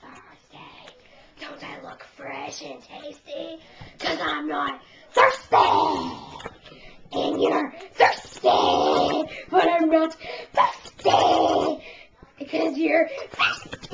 Thursday. Don't I look fresh and tasty? Cause I'm not thirsty. And you're thirsty. But I'm not thirsty. Because you're thirsty.